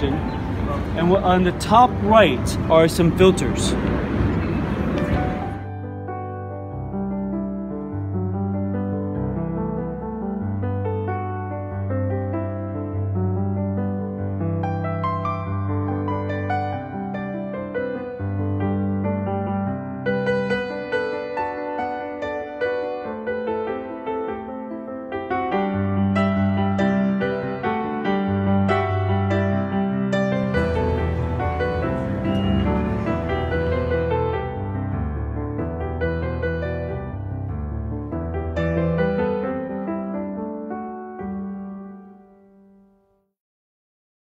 section. And on the top right are some filters.